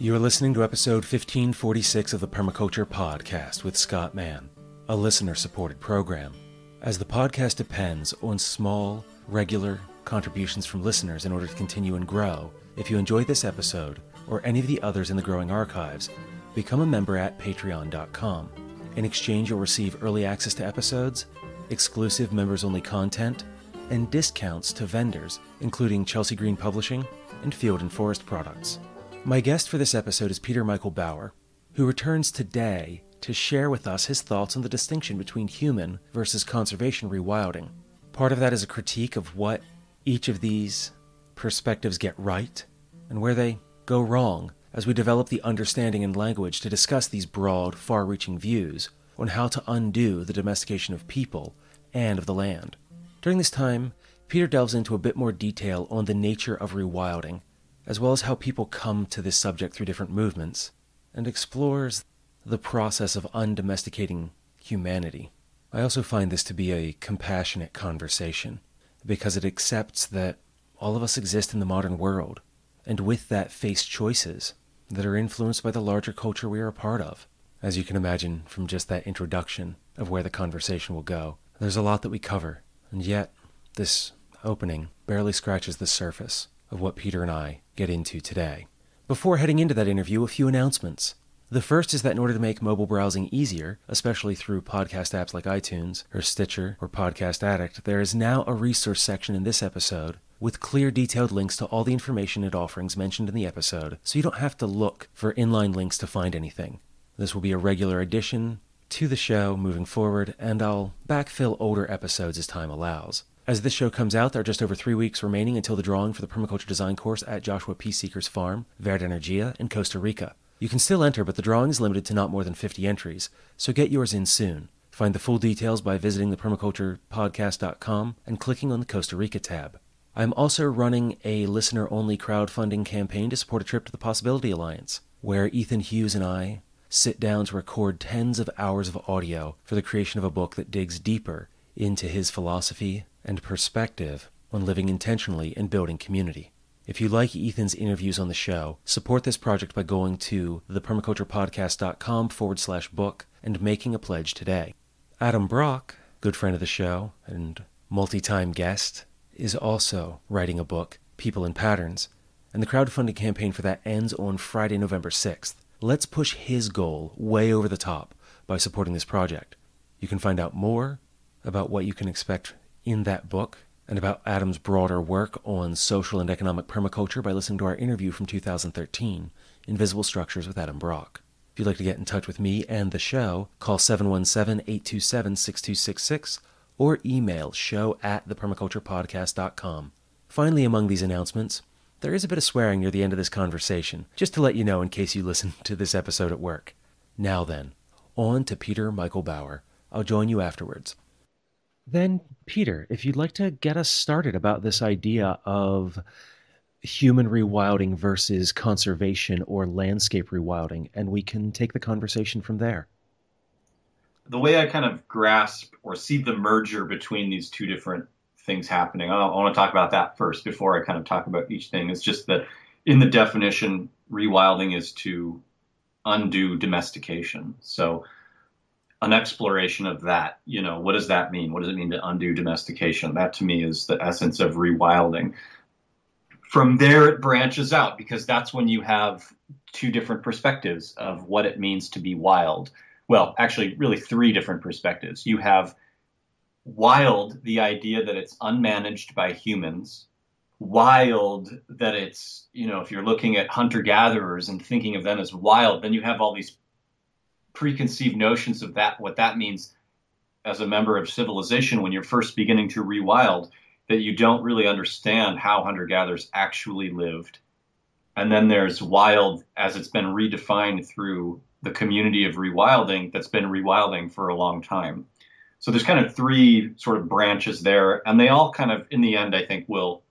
You are listening to episode 1546 of the Permaculture Podcast with Scott Mann, a listener supported program. As the podcast depends on small, regular contributions from listeners in order to continue and grow, if you enjoyed this episode or any of the others in the growing archives, become a member at patreon.com. In exchange, you'll receive early access to episodes, exclusive members only content, and discounts to vendors, including Chelsea Green Publishing and Field and Forest products. My guest for this episode is Peter Michael Bauer, who returns today to share with us his thoughts on the distinction between human versus conservation rewilding. Part of that is a critique of what each of these perspectives get right and where they go wrong as we develop the understanding and language to discuss these broad, far reaching views on how to undo the domestication of people and of the land. During this time, Peter delves into a bit more detail on the nature of rewilding as well as how people come to this subject through different movements, and explores the process of undomesticating humanity. I also find this to be a compassionate conversation because it accepts that all of us exist in the modern world, and with that face choices that are influenced by the larger culture we are a part of. As you can imagine from just that introduction of where the conversation will go, there's a lot that we cover, and yet this opening barely scratches the surface of what Peter and I get into today. Before heading into that interview, a few announcements. The first is that in order to make mobile browsing easier, especially through podcast apps like iTunes or Stitcher or Podcast Addict, there is now a resource section in this episode with clear detailed links to all the information and offerings mentioned in the episode, so you don't have to look for inline links to find anything. This will be a regular addition to the show moving forward, and I'll backfill older episodes as time allows. As this show comes out, there are just over three weeks remaining until the drawing for the permaculture design course at Joshua P. Seeker's farm, Verde Energia, in Costa Rica. You can still enter, but the drawing is limited to not more than 50 entries, so get yours in soon. Find the full details by visiting thepermaculturepodcast.com and clicking on the Costa Rica tab. I am also running a listener only crowdfunding campaign to support a trip to the Possibility Alliance, where Ethan Hughes and I sit down to record tens of hours of audio for the creation of a book that digs deeper into his philosophy and perspective on living intentionally and building community. If you like Ethan's interviews on the show, support this project by going to thepermaculturepodcast.com forward slash book and making a pledge today. Adam Brock, good friend of the show and multi time guest, is also writing a book, People and Patterns, and the crowdfunding campaign for that ends on Friday, November 6th. Let's push his goal way over the top by supporting this project. You can find out more about what you can expect in that book and about Adam's broader work on social and economic permaculture by listening to our interview from 2013, Invisible Structures with Adam Brock. If you'd like to get in touch with me and the show, call 717 827 6266 or email show at thepermaculturepodcast.com. Finally, among these announcements, there is a bit of swearing near the end of this conversation, just to let you know in case you listen to this episode at work. Now then, on to Peter Michael Bauer. I'll join you afterwards. Then, Peter, if you'd like to get us started about this idea of human rewilding versus conservation or landscape rewilding, and we can take the conversation from there. The way I kind of grasp or see the merger between these two different things happening, I, want to talk about that first before I kind of talk about each thing. It's just that in the definition, rewilding is to undo domestication. So an exploration of that. You know, what does that mean? What does it mean to undo domestication? That to me is the essence of rewilding. From there, it branches out because that's when you have two different perspectives of what it means to be wild. Well, actually, really three different perspectives. You have wild, the idea that it's unmanaged by humans, wild that it's, you know, if you're looking at hunter gatherers and thinking of them as wild, then you have all these preconceived notions of that, what that means as a member of civilization when you're first beginning to rewild, that you don't really understand how hunter gatherers actually lived. And then there's wild as it's been redefined through the community of rewilding that's been rewilding for a long time. So there's kind of three sort of branches there, and they all kind of, in the end, I think, will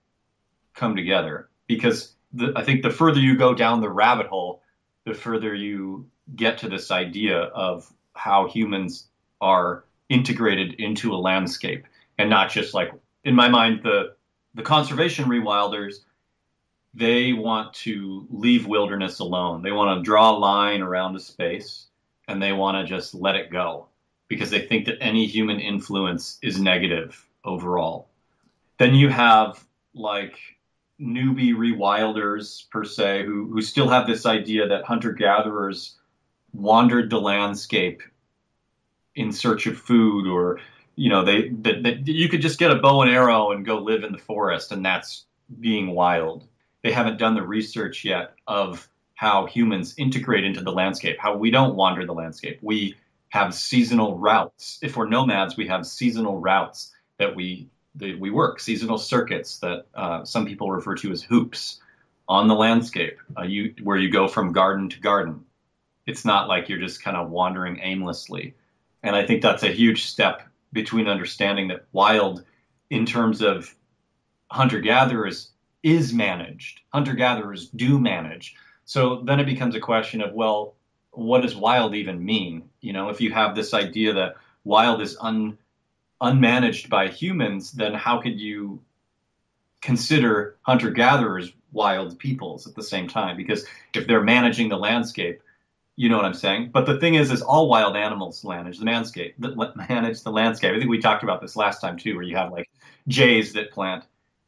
come together because the, I think the further you go down the rabbit hole, the further you get to this idea of how humans are integrated into a landscape and not just like in my mind the the conservation rewilders they want to leave wilderness alone. They want to draw a line around a space and they want to just let it go because they think that any human influence is negative overall. Then you have like newbie rewilders per se who, who still have this idea that hunter gatherers wandered the landscape in search of food or you know they that, that you could just get a bow and arrow and go live in the forest and that's being wild. They haven't done the research yet of how humans integrate into the landscape how we don't wander the landscape. We have seasonal routes. If we're nomads we have seasonal routes that we that we work seasonal circuits that uh, some people refer to as hoops on the landscape uh, you where you go from garden to garden it's not like you're just kind of wandering aimlessly and I think that's a huge step between understanding that wild, in terms of hunter gatherers, is managed. Hunter gatherers do manage. So then it becomes a question of, well, what does wild even mean? You know, if you have this idea that wild is un, unmanaged by humans, then how could you consider hunter gatherers wild peoples at the same time? Because if they're managing the landscape, you know what I'm saying? But the thing is, is all wild animals manage the landscape. Manage the landscape. I think we talked about this last time too, where you have like jays that plant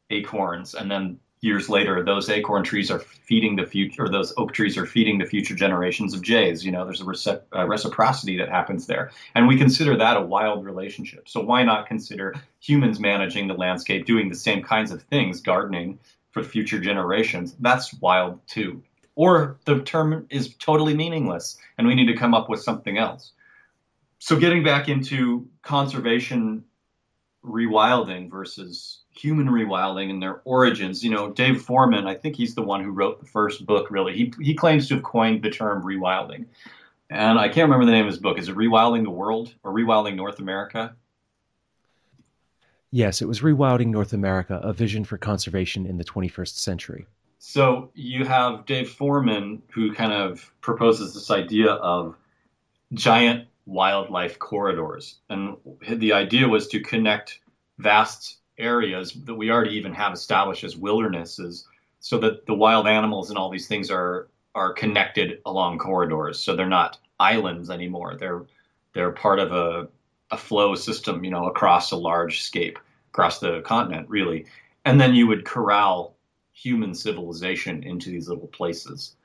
acorns, and then years later, those acorn trees are feeding the future, or those oak trees are feeding the future generations of jays. You know, there's a, a uh, reciprocity that happens there, and we consider that a wild relationship. So why not consider humans managing the landscape, doing the same kinds of things, gardening for future generations? That's wild too or the term is totally meaningless and we need to come up with something else. So, getting back into conservation rewilding versus human rewilding and their origins, you know, Dave Foreman, I think he's the one who wrote the first book, really. He, he claims to have coined the term rewilding. And I can't remember the name of his book. Is it Rewilding the World or Rewilding North America? Yes, it was Rewilding North America, a vision for conservation in the 21st century. So you have Dave Foreman who kind of proposes this idea of giant wildlife corridors. And the idea was to connect vast areas that we already even have established as wildernesses so that the wild animals and all these things are are connected along corridors. So they're not islands anymore. They're they're part of a a flow system, you know, across a large scape, across the continent, really. And then you would corral human civilization into these little places.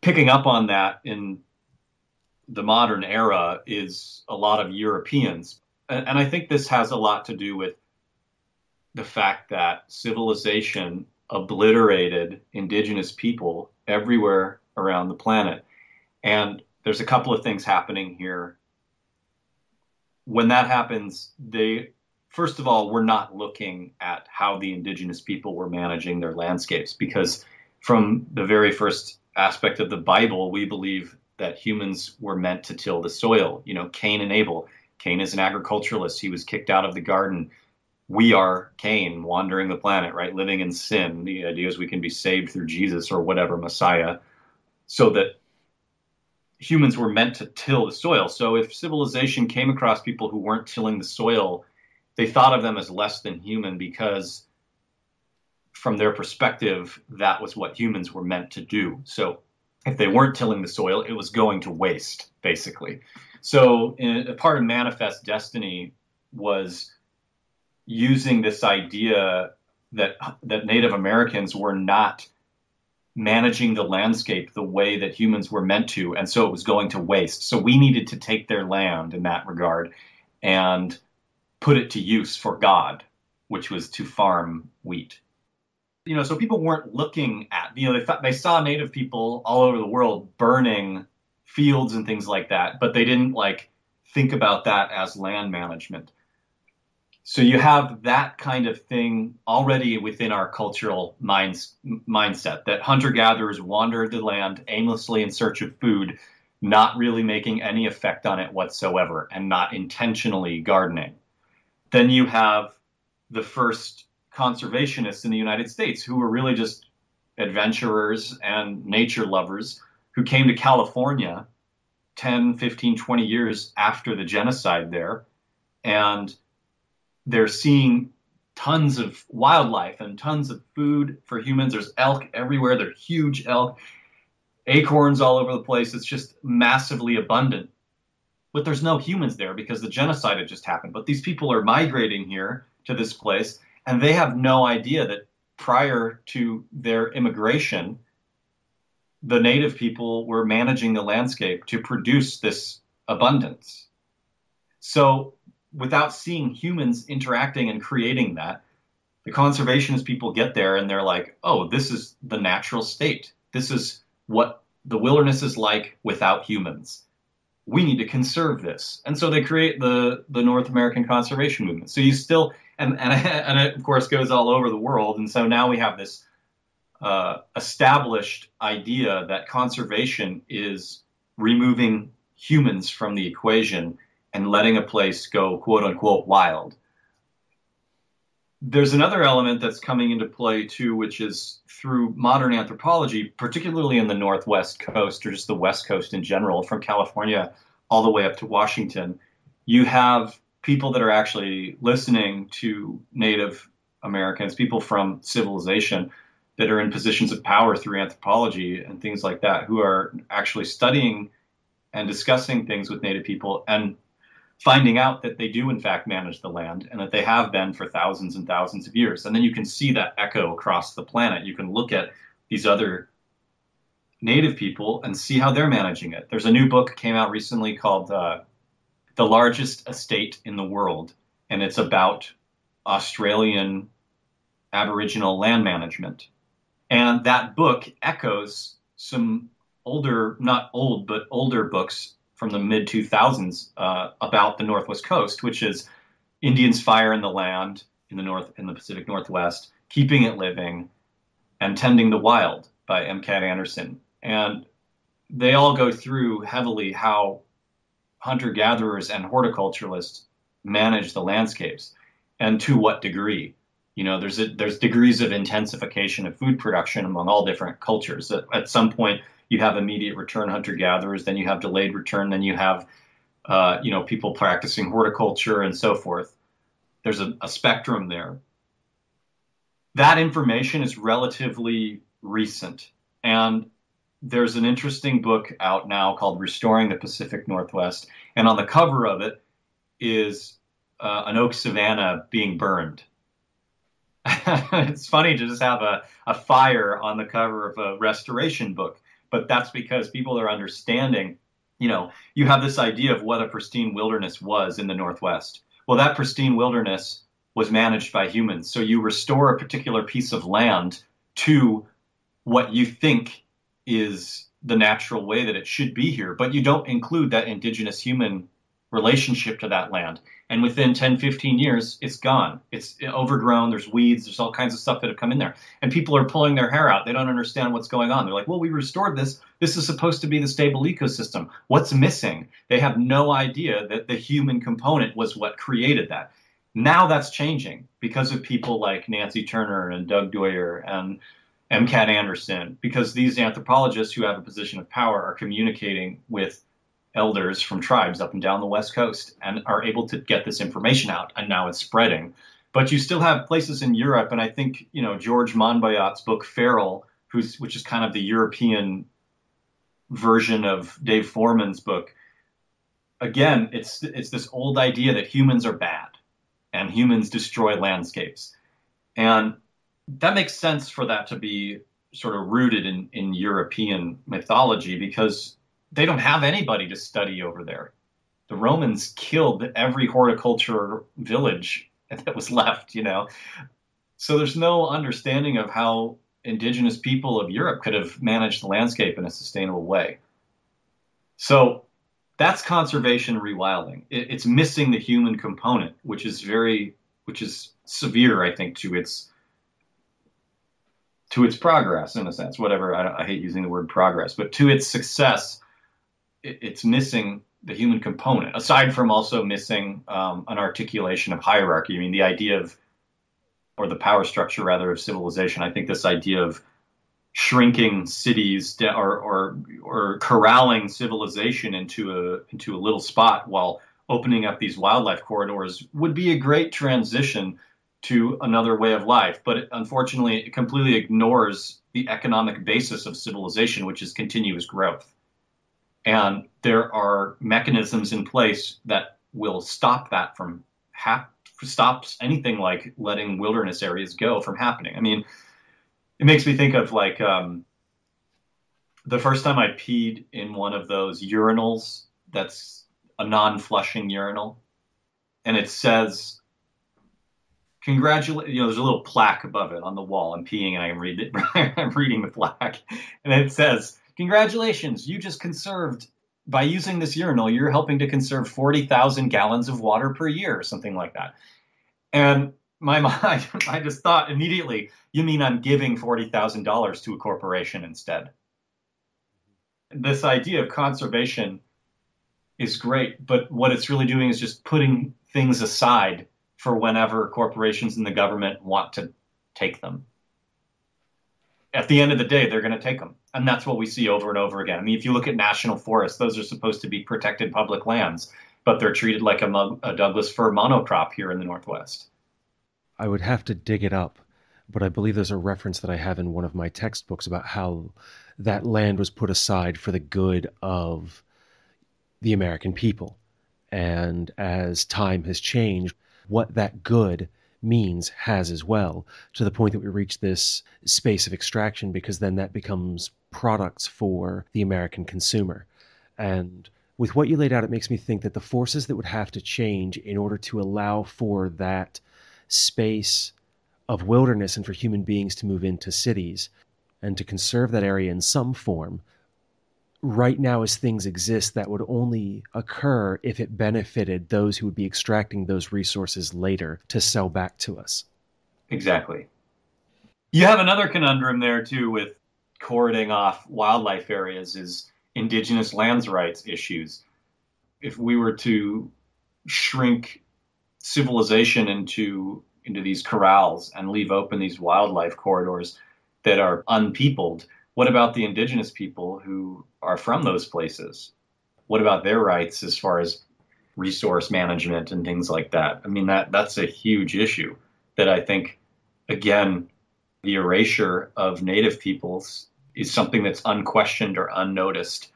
Picking up on that in the modern era is a lot of Europeans. And, I think this has a lot to do with the fact that civilization obliterated indigenous people everywhere around the planet. And there's a couple of things happening here. When that happens, they first of all, we're not looking at how the indigenous people were managing their landscapes because from the very first aspect of the Bible, we believe that humans were meant to till the soil. You know, Cain and Abel. Cain is an agriculturalist. He was kicked out of the garden. We are Cain, wandering the planet, right? Living in sin. The idea is we can be saved through Jesus or whatever Messiah, so that humans were meant to till the soil. So if civilization came across people who weren't tilling the soil they thought of them as less than human because from their perspective that was what humans were meant to do. So if they weren't tilling the soil it was going to waste basically. So a part of manifest destiny was using this idea that that native americans were not managing the landscape the way that humans were meant to and so it was going to waste. So we needed to take their land in that regard. And put it to use for God, which was to farm wheat. You know, so people weren't looking at, you know, they thought they saw native people all over the world burning fields and things like that, but they didn't like think about that as land management. So you have that kind of thing already within our cultural minds, mindset that hunter gatherers wander the land aimlessly in search of food, not really making any effect on it whatsoever, and not intentionally gardening. Then you have the first conservationists in the United States who were really just adventurers and nature lovers who came to California 10, 15, 20 years after the genocide there. And they're seeing tons of wildlife and tons of food for humans. There's elk everywhere. They're huge elk, acorns all over the place. It's just massively abundant. But there's no humans there because the genocide had just happened. But these people are migrating here to this place, and they have no idea that prior to their immigration, the native people were managing the landscape to produce this abundance. So without seeing humans interacting and creating that, the conservationist people get there and they're like, oh, this is the natural state. This is what the wilderness is like without humans. We need to conserve this. And so they create the, the North American conservation movement. So you still, and, and, and it of course goes all over the world. And so now we have this uh, established idea that conservation is removing humans from the equation and letting a place go quote unquote wild. There's another element that's coming into play too, which is through modern anthropology, particularly in the Northwest coast or just the West Coast in general, from California all the way up to Washington. You have people that are actually listening to Native Americans, people from civilization that are in positions of power through anthropology and things like that, who are actually studying and discussing things with Native people and finding out that they do in fact manage the land and that they have been for thousands and thousands of years. And then you can see that echo across the planet. You can look at these other native people and see how they're managing it. There's a new book came out recently called uh, "The Largest Estate in the World," and it's about Australian Aboriginal land management. And that book echoes some older, not old, but older books from the mid 2000s uh, about the Northwest Coast, which is Indians fire in the land in the North in the Pacific Northwest, keeping it living, and tending the wild by M. Kat Anderson. And they all go through heavily how hunter gatherers and horticulturalists manage the landscapes and to what degree. You know, there's a, there's degrees of intensification of food production among all different cultures. At, at some point, you have immediate return hunter gatherers, then you have delayed return, then you have uh, you know people practicing horticulture and so forth. There's a, a spectrum there. That information is relatively recent, and there's an interesting book out now called Restoring the Pacific Northwest, and on the cover of it is uh, an oak savanna being burned. it's funny to just have a, a fire on the cover of a restoration book but that's because people are understanding you know you have this idea of what a pristine wilderness was in the northwest. Well that pristine wilderness was managed by humans. So you restore a particular piece of land to what you think is the natural way that it should be here. But you don't include that indigenous human relationship to that land. And within 10 15 years it's gone. It's overgrown. There's weeds. There's all kinds of stuff that have come in there. And people are pulling their hair out. They don't understand what's going on. They're like well we restored this. This is supposed to be the stable ecosystem. What's missing? They have no idea that the human component was what created that. Now that's changing because of people like nancy turner and doug Deur and M. Kat anderson because these anthropologists who have a position of power are communicating with elders from tribes up and down the West Coast and are able to get this information out, and now it's spreading. But you still have places in Europe, and I think you know George Monbiot's book Feral, who's which is kind of the European version of Dave Foreman's book. Again, it's it's this old idea that humans are bad and humans destroy landscapes, and that makes sense for that to be sort of rooted in, in European mythology because they don't have anybody to study over there. The Romans killed every horticulture village that was left, you know. So there's no understanding of how indigenous people of Europe could have managed the landscape in a sustainable way. So that's conservation rewilding. It, it's missing the human component, which is very, which is severe, I think, to its to its progress in a sense. Whatever I, I hate using the word progress, but to its success it's missing the human component, aside from also missing um, an articulation of hierarchy. I mean, the idea of, or the power structure rather, of civilization. I think this idea of shrinking cities or, or, or corralling civilization into a, into a little spot while opening up these wildlife corridors would be a great transition to another way of life. But it, unfortunately, it completely ignores the economic basis of civilization, which is continuous growth. And there are mechanisms in place that will stop that from hap- stops anything like letting wilderness areas go from happening. I mean, it makes me think of like um, the first time I peed in one of those urinals that's a non-flushing urinal, and it says congratulate you know there's a little plaque above it on the wall i'm peeing and i'm i'm reading the plaque and it says congratulations you just conserved by using this urinal you're helping to conserve 40,000 gallons of water per year or something like that and my mind i just thought immediately you mean i'm giving $40,000 to a corporation instead this idea of conservation is great but what it's really doing is just putting things aside for whenever corporations and the government want to take them. At the end of the day, they're going to take them. And that's what we see over and over again. I mean, if you look at national forests, those are supposed to be protected public lands, but they're treated like a, a Douglas fir monocrop here in the Northwest. I would have to dig it up, but I believe there's a reference that I have in one of my textbooks about how that land was put aside for the good of the American people. And as time has changed, what that good means has as well, to the point that we reach this space of extraction because then that becomes products for the American consumer. And with what you laid out, it makes me think that the forces that would have to change in order to allow for that space of wilderness and for human beings to move into cities and to conserve that area in some form right now as things exist that would only occur if it benefited those who would be extracting those resources later to sell back to us. Exactly. You have another conundrum there too with cording off wildlife areas is indigenous lands rights issues. If we were to shrink civilization into into these corrals and leave open these wildlife corridors that are unpeopled, what about the indigenous people who are from those places? What about their rights as far as resource management and things like that? I mean, that that's a huge issue that I think, again, the erasure of native peoples is something that's unquestioned or unnoticed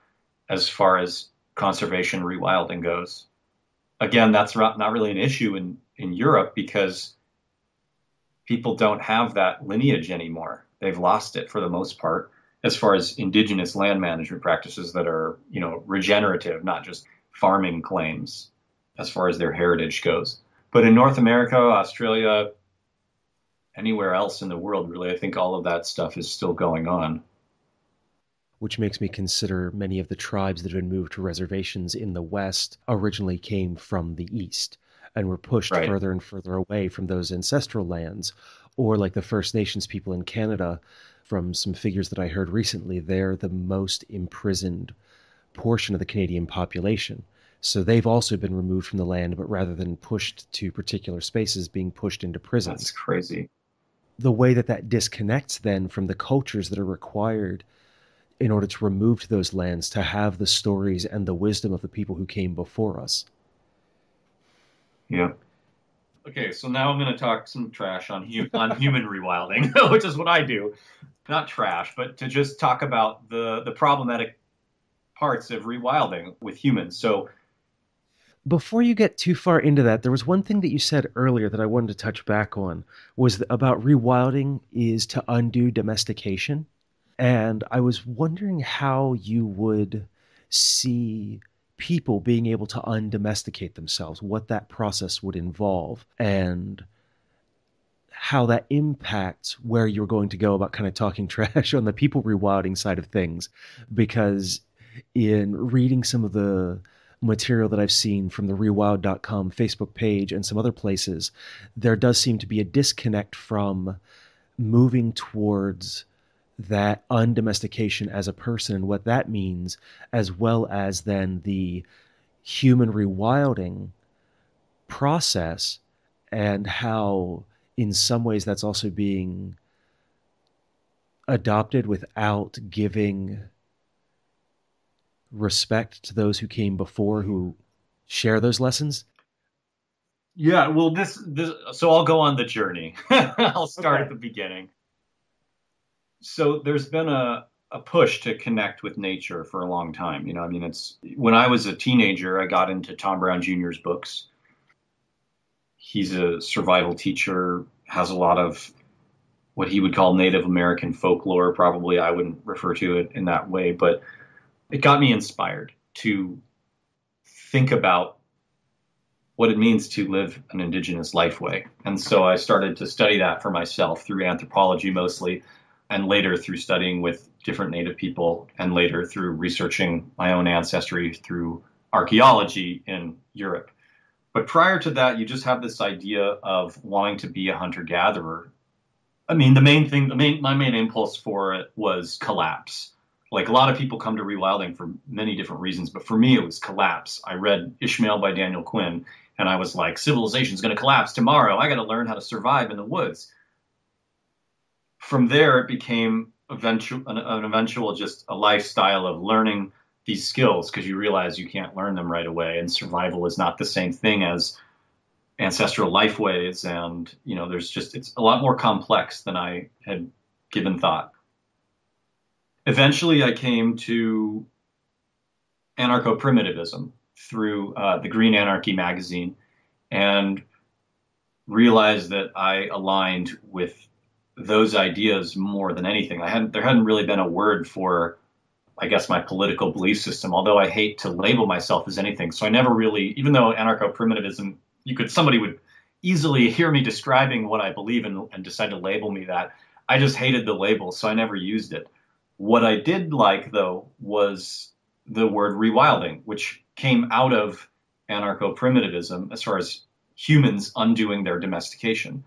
as far as conservation rewilding goes. Again, that's not really an issue in, in Europe because people don't have that lineage anymore. They've lost it for the most part as far as indigenous land management practices that are, you know, regenerative, not just farming claims as far as their heritage goes. But in North America, Australia, anywhere else in the world, really, I think all of that stuff is still going on. Which makes me consider many of the tribes that have been moved to reservations in the West originally came from the East and were pushed right. further and further away from those ancestral lands. Or like the First Nations people in Canada, from some figures that I heard recently, they're the most imprisoned portion of the Canadian population. So they've also been removed from the land, but rather than pushed to particular spaces, being pushed into prisons. That's crazy. The way that that disconnects then from the cultures that are required in order to remove to those lands to have the stories and the wisdom of the people who came before us. Yeah. Okay, so now I'm going to talk some trash on, hu- on human rewilding, which is what I do not trash, but to just talk about the the problematic parts of rewilding with humans. So before you get too far into that, there was one thing that you said earlier that I wanted to touch back on was about rewilding is to undo domestication. And I was wondering how you would see people being able to undomesticate themselves, what that process would involve, and how that impacts where you're going to go about kind of talking trash on the people rewilding side of things. Because in reading some of the material that I've seen from the rewild.com Facebook page and some other places, there does seem to be a disconnect from moving towards that undomestication as a person and what that means, as well as then the human rewilding process and how in some ways that's also being adopted without giving respect to those who came before who share those lessons Yeah, well, this, this so I'll go on the journey. I'll start okay. at the beginning. So there's been a, a push to connect with nature for a long time. You know, I mean, it's when I was a teenager, I got into Tom Brown Jr.'s books. He's a survival teacher, has a lot of what he would call Native American folklore. Probably I wouldn't refer to it in that way, but it got me inspired to think about what it means to live an indigenous life way. And so I started to study that for myself through anthropology mostly, and later through studying with different Native people, and later through researching my own ancestry through archaeology in Europe. But prior to that, you just have this idea of wanting to be a hunter gatherer. I mean, the main thing, the main, my main impulse for it was collapse. Like a lot of people come to rewilding for many different reasons, but for me, it was collapse. I read Ishmael by Daniel Quinn, and I was like, civilization is going to collapse tomorrow. I got to learn how to survive in the woods. From there, it became eventual, an, an eventual just a lifestyle of learning these skills because you realize you can't learn them right away, and survival is not the same thing as ancestral life ways. And you know, there's just it's a lot more complex than I had given thought. Eventually, I came to anarcho primitivism through uh, the Green Anarchy magazine and realized that I aligned with those ideas more than anything. I hadn't there hadn't really been a word for I guess my political belief system, although I hate to label myself as anything. So I never really even though anarcho primitivism you could somebody would easily hear me describing what I believe in and decide to label me that. I just hated the label, so I never used it. What I did like though was the word rewilding, which came out of anarcho primitivism as far as humans undoing their domestication.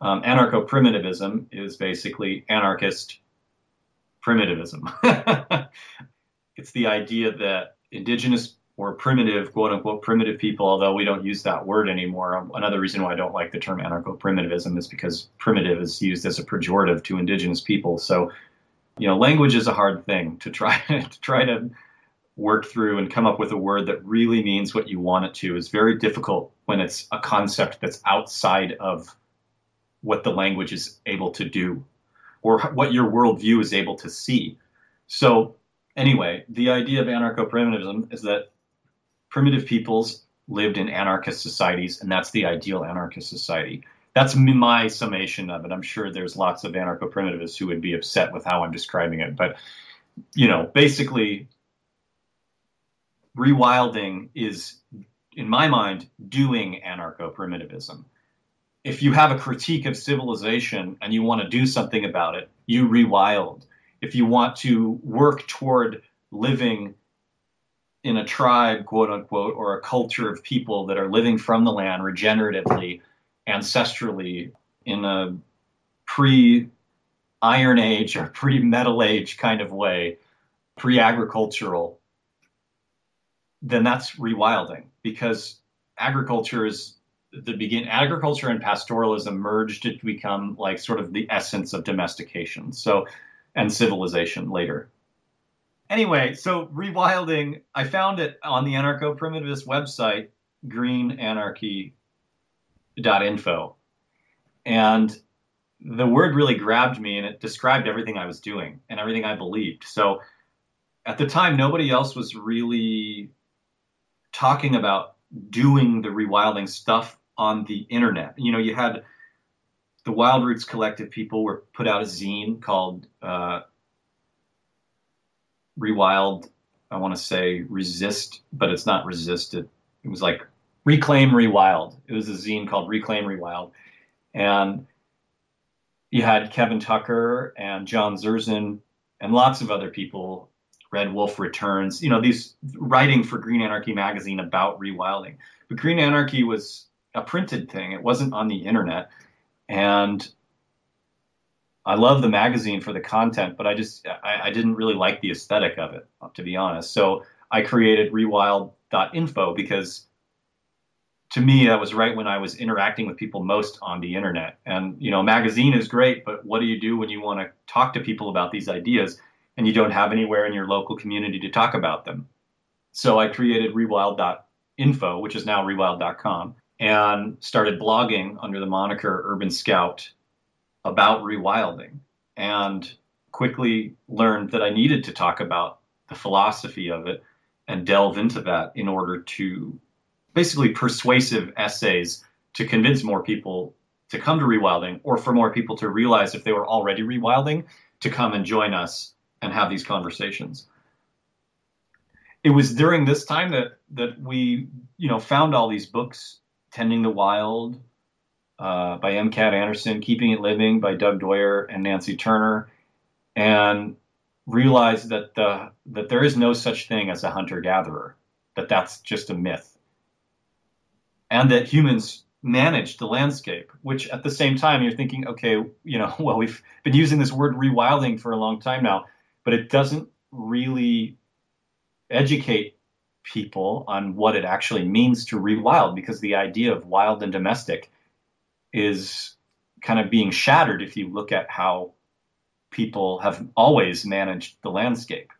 Um, anarcho primitivism is basically anarchist primitivism. it's the idea that indigenous or primitive, quote unquote, primitive people, although we don't use that word anymore. Um, another reason why I don't like the term anarcho primitivism is because primitive is used as a pejorative to indigenous people. So, you know, language is a hard thing to try to try to work through and come up with a word that really means what you want it to is very difficult when it's a concept that's outside of what the language is able to do or what your worldview is able to see. So, anyway, the idea of anarcho primitivism is that primitive peoples lived in anarchist societies, and that's the ideal anarchist society. That's my summation of it. I'm sure there's lots of anarcho primitivists who would be upset with how I'm describing it, but you know, basically, rewilding is, in my mind, doing anarcho primitivism. If you have a critique of civilization and you want to do something about it, you rewild. If you want to work toward living in a tribe, quote unquote, or a culture of people that are living from the land regeneratively, ancestrally, in a pre Iron Age or pre Metal Age kind of way, pre agricultural, then that's rewilding because agriculture is the begin agriculture and pastoralism merged to become like sort of the essence of domestication so and civilization later. Anyway so rewilding i found it on the anarcho primitivist website greenanarchy.info and the word really grabbed me and it described everything i was doing and everything i believed. So at the time nobody else was really talking about doing the rewilding stuff on the internet. You know, you had the Wild Roots Collective people were put out a zine called uh, Rewild. I want to say resist, but it's not resist. It, it was like Reclaim Rewild. It was a zine called Reclaim Rewild, and you had Kevin Tucker and John Zerzan and lots of other people Red Wolf Returns, you know, these writing for Green Anarchy magazine about rewilding. But Green Anarchy was a printed thing, it wasn't on the internet. And I love the magazine for the content, but I just I, I didn't really like the aesthetic of it, to be honest. So I created rewild.info because to me that was right when I was interacting with people most on the internet. And you know, magazine is great, but what do you do when you want to talk to people about these ideas? and you don't have anywhere in your local community to talk about them. So I created rewild.info, which is now rewild.com. and started blogging under the moniker Urban Scout about rewilding and quickly learned that I needed to talk about the philosophy of it and delve into that in order to basically persuasive essays to convince more people to come to rewilding or for more people to realize if they were already rewilding to come and join us and have these conversations. It was during this time that that we, you know, found all these books, Tending the Wild uh, by M. Kat Anderson, Keeping It Living by Doug Deur and Nancy Turner, and realized that the that there is no such thing as a hunter gatherer, that that's just a myth, and that humans manage the landscape. Which at the same time you're thinking, okay, you know, well we've been using this word rewilding for a long time now, but it doesn't really educate people on what it actually means to rewild because the idea of wild and domestic is kind of being shattered if you look at how people have always managed the landscape.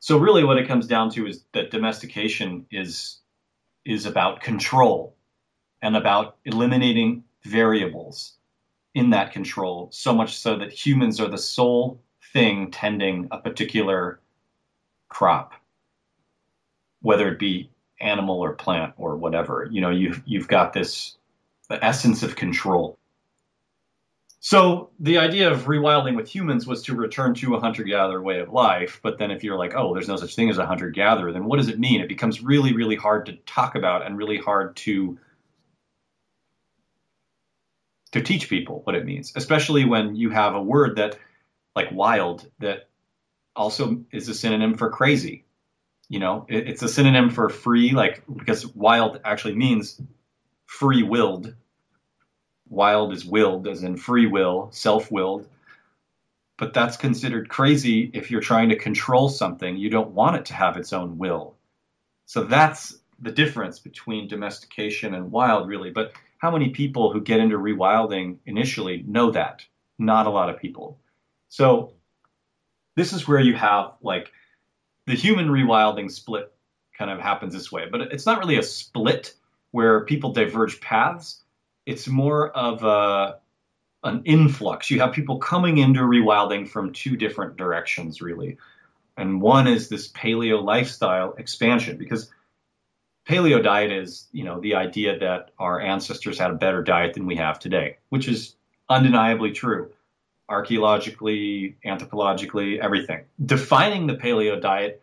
So really what it comes down to is that domestication is is about control and about eliminating variables in that control so much so that humans are the sole thing tending a particular crop whether it be animal or plant or whatever you know you've you've got this essence of control so the idea of rewilding with humans was to return to a hunter-gatherer way of life. But then if you're like, oh, there's no such thing as a hunter-gatherer, then what does it mean? It becomes really, really hard to talk about and really hard to to teach people what it means, especially when you have a word that like wild that also is a synonym for crazy. You know, it, it's a synonym for free, like because wild actually means free willed wild is willed, as in free will, self willed. But that's considered crazy if you're trying to control something. You don't want it to have its own will. So that's the difference between domestication and wild, really. But how many people who get into rewilding initially know that? Not a lot of people. So this is where you have like the human rewilding split kind of happens this way, but it's not really a split where people diverge paths it's more of a an influx. You have people coming into rewilding from two different directions, really. And one is this paleo lifestyle expansion, because paleo diet is, you know, the idea that our ancestors had a better diet than we have today, which is undeniably true. Archaeologically, anthropologically, everything. Defining the paleo diet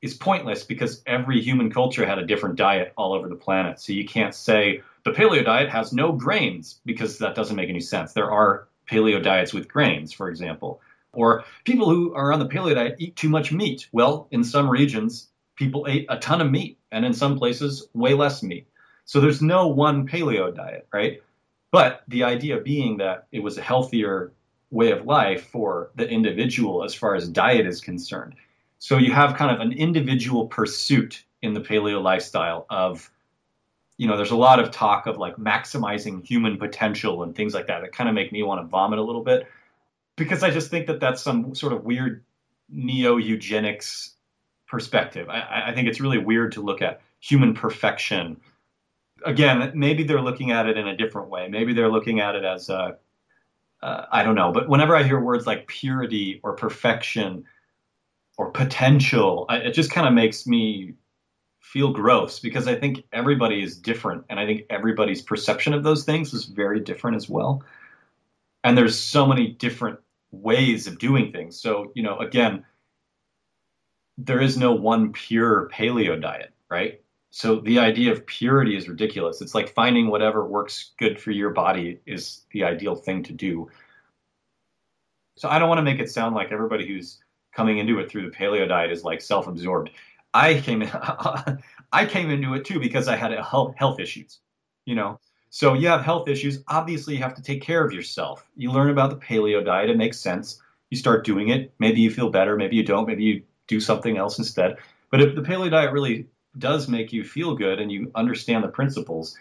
is pointless because every human culture had a different diet all over the planet. So you can't say, the paleo diet has no grains because that doesn't make any sense. There are paleo diets with grains, for example. Or people who are on the paleo diet eat too much meat. Well, in some regions, people ate a ton of meat, and in some places, way less meat. So there's no one paleo diet, right? But the idea being that it was a healthier way of life for the individual as far as diet is concerned. So you have kind of an individual pursuit in the paleo lifestyle of you know, there's a lot of talk of like maximizing human potential and things like that that kind of make me want to vomit a little bit because I just think that that's some sort of weird neo eugenics perspective. I, I, think it's really weird to look at human perfection. Again, maybe they're looking at it in a different way. Maybe they're looking at it as a, uh, I don't know. But whenever I hear words like purity or perfection or potential, I, it just kind of makes me feel gross because I think everybody is different and I think everybody's perception of those things is very different as well. And there's so many different ways of doing things. So, you know, again, there is no one pure paleo diet, right? So the idea of purity is ridiculous. It's like finding whatever works good for your body is the ideal thing to do. So I don't want to make it sound like everybody who's coming into it through the paleo diet is like self-absorbed. I came in, I came into it too because I had health health issues, you know. So you have health issues. Obviously, you have to take care of yourself. You learn about the paleo diet. It makes sense. You start doing it. Maybe you feel better. Maybe you don't. Maybe you do something else instead. But if the paleo diet really does make you feel good and you understand the principles,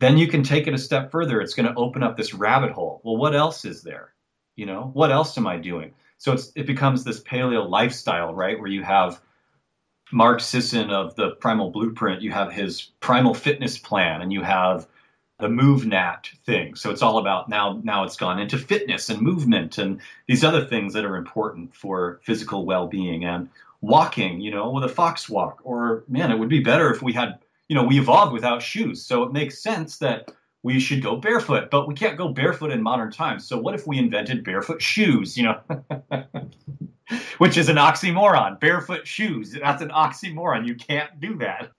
then you can take it a step further. It's going to open up this rabbit hole. Well, what else is there? You know, what else am I doing? So it's, it becomes this paleo lifestyle, right? Where you have Mark Sisson of the Primal Blueprint, you have his Primal Fitness Plan, and you have the MovNat thing. So it's all about now. Now it's gone into fitness and movement and these other things that are important for physical well-being and walking. You know, with a fox walk. Or man, it would be better if we had. You know, we evolved without shoes, so it makes sense that we should go barefoot, but we can't go barefoot in modern times. So what if we invented barefoot shoes? You know, which is an oxymoron. Barefoot shoes. That's an oxymoron. You can't do that.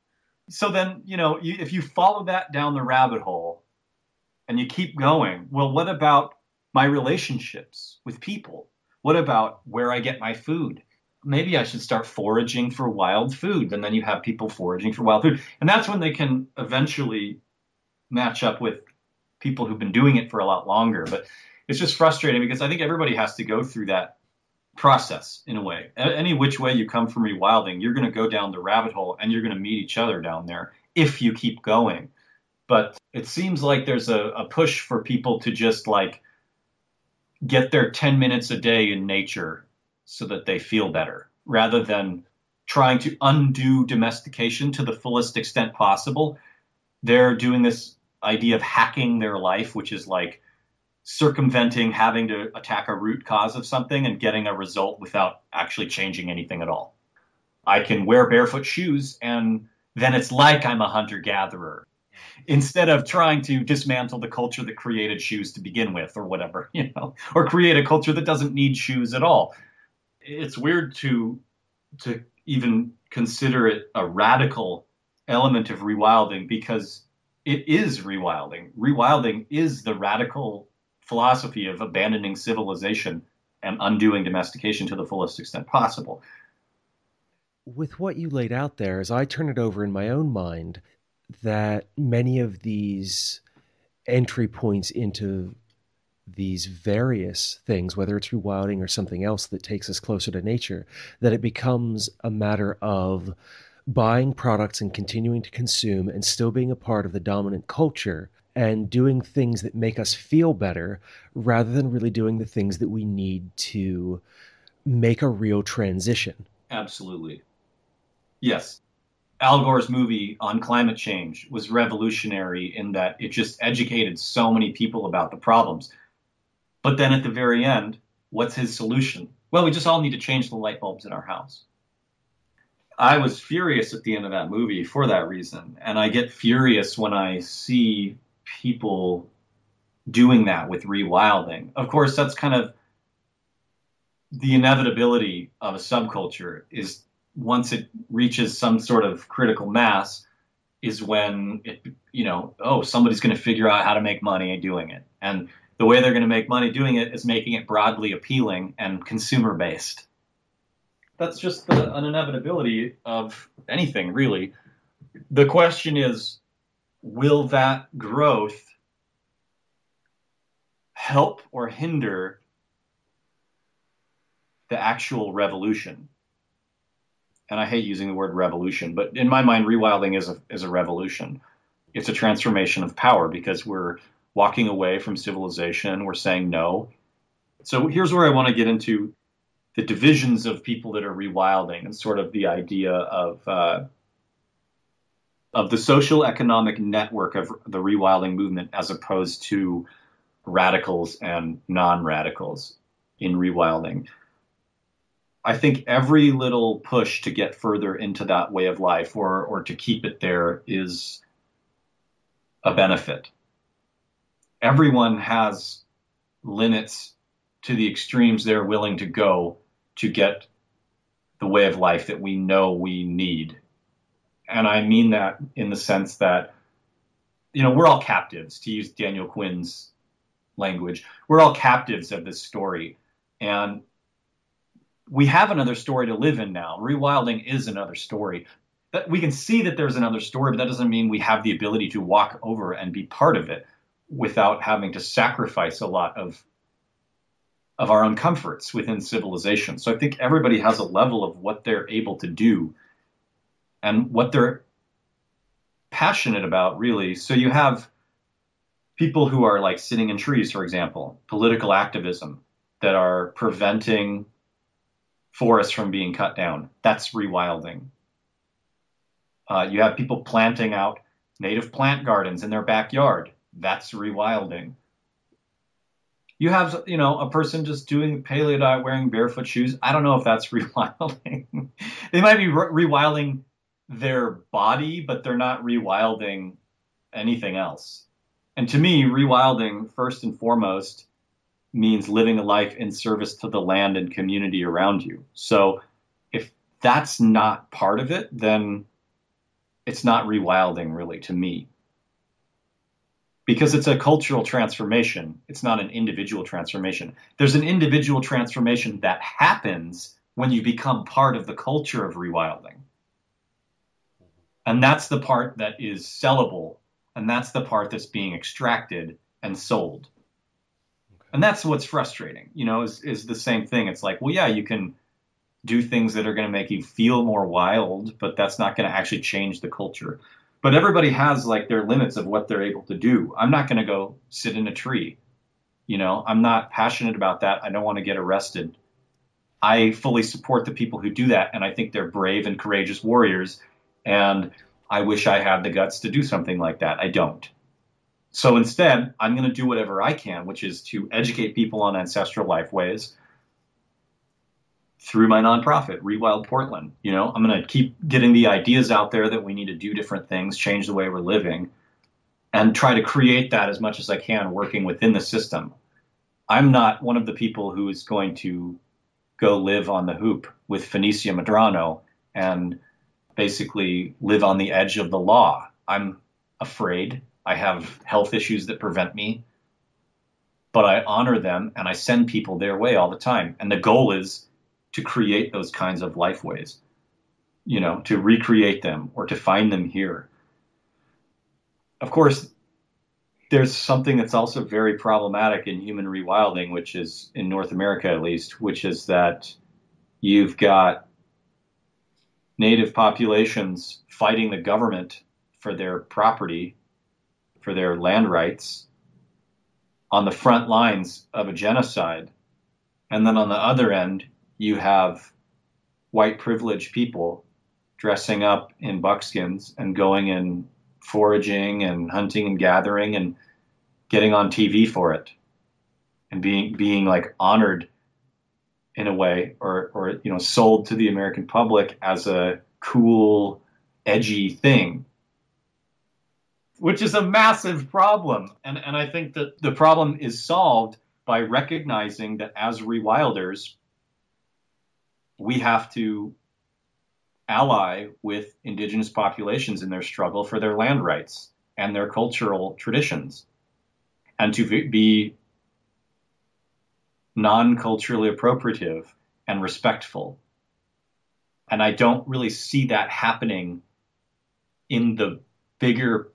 So then, you know, if you follow that down the rabbit hole and you keep going, well, what about my relationships with people? What about where I get my food? Maybe I should start foraging for wild food. And then you have people foraging for wild food. And that's when they can eventually match up with people who've been doing it for a lot longer. But it's just frustrating because I think everybody has to go through that process in a way. Any which way you come from rewilding, you're going to go down the rabbit hole and you're going to meet each other down there if you keep going. But it seems like there's a, a push for people to just like get their 10 minutes a day in nature so that they feel better rather than trying to undo domestication to the fullest extent possible. They're doing this idea of hacking their life, which is like circumventing having to attack a root cause of something and getting a result without actually changing anything at all. I can wear barefoot shoes and then it's like I'm a hunter gatherer instead of trying to dismantle the culture that created shoes to begin with or whatever, you know, or create a culture that doesn't need shoes at all. It's weird to to even consider it a radical element of rewilding because it is rewilding. Rewilding is the radical philosophy of abandoning civilization and undoing domestication to the fullest extent possible. With what you laid out there, as I turn it over in my own mind, that many of these entry points into these various things, whether it's rewilding or something else that takes us closer to nature, that it becomes a matter of buying products and continuing to consume and still being a part of the dominant culture and doing things that make us feel better rather than really doing the things that we need to make a real transition. Absolutely. Yes. Al Gore's movie on climate change was revolutionary in that it just educated so many people about the problems. But then at the very end, what's his solution? Well, we just all need to change the light bulbs in our house. I was furious at the end of that movie for that reason. And I get furious when I see people doing that with rewilding. Of course, that's kind of the inevitability of a subculture is once it reaches some sort of critical mass is when it you know oh somebody's going to figure out how to make money doing it and the way they're going to make money doing it is making it broadly appealing and consumer based that's just the, an inevitability of anything really the question is will that growth help or hinder the actual revolution? And I hate using the word revolution, but in my mind, rewilding is a, is a revolution. It's a transformation of power because we're walking away from civilization. We're saying no. So here's where I want to get into the divisions of people that are rewilding and sort of the idea of uh, of the social economic network of the rewilding movement as opposed to radicals and non-radicals in rewilding. I think every little push to get further into that way of life or or to keep it there is a benefit. Everyone has limits to the extremes they're willing to go to get the way of life that we know we need and I mean that in the sense that, you know, we're all captives, to use Daniel Quinn's language. We're all captives of this story. And we have another story to live in now. Rewilding is another story. We can see that there's another story, but that doesn't mean we have the ability to walk over and be part of it without having to sacrifice a lot of of our own comforts within civilization. So I think everybody has a level of what they're able to do and what they're passionate about, really. So you have people who are like sitting in trees, for example, political activism that are preventing forests from being cut down. That's rewilding. Uh, you have people planting out native plant gardens in their backyard. That's rewilding. You have, you know, a person just doing paleo diet wearing barefoot shoes. I don't know if that's rewilding. they might be re- rewilding their body, but they're not rewilding anything else. And to me, rewilding, first and foremost, means living a life in service to the land and community around you. So if that's not part of it, then it's not rewilding really to me. Because it's a cultural transformation, it's not an individual transformation. There's an individual transformation that happens when you become part of the culture of rewilding. And that's the part that is sellable, and that's the part that's being extracted and sold. And that's what's frustrating, you know, is, is the same thing. It's like, well, yeah, you can do things that are going to make you feel more wild, but that's not going to actually change the culture. But everybody has like their limits of what they're able to do. I'm not going to go sit in a tree. You know, I'm not passionate about that. I don't want to get arrested. I fully support the people who do that, and I think they're brave and courageous warriors. And I wish I had the guts to do something like that. I don't. So instead, I'm going to do whatever I can, which is to educate people on ancestral life ways, through my nonprofit, Rewild Portland. You know, I'm going to keep getting the ideas out there that we need to do different things, change the way we're living, and try to create that as much as I can working within the system. I'm not one of the people who is going to go live on the hoop with Finisia Medrano and basically live on the edge of the law. I'm afraid. I have health issues that prevent me, but I honor them and I send people their way all the time. And the goal is to create those kinds of life ways, you know, to recreate them or to find them here. Of course, there's something that's also very problematic in human rewilding, which is in North America at least, which is that you've got native populations fighting the government for their property, for their land rights, on the front lines of a genocide. And then on the other end, you have white privileged people dressing up in buckskins and going and foraging and hunting and gathering and getting on TV for it and being being like honored in a way or or you know sold to the American public as a cool edgy thing which is a massive problem. And and I think that the problem is solved by recognizing that as rewilders we have to ally with indigenous populations in their struggle for their land rights and their cultural traditions. And to be non-culturally appropriative and respectful. And i don't really see that happening in the bigger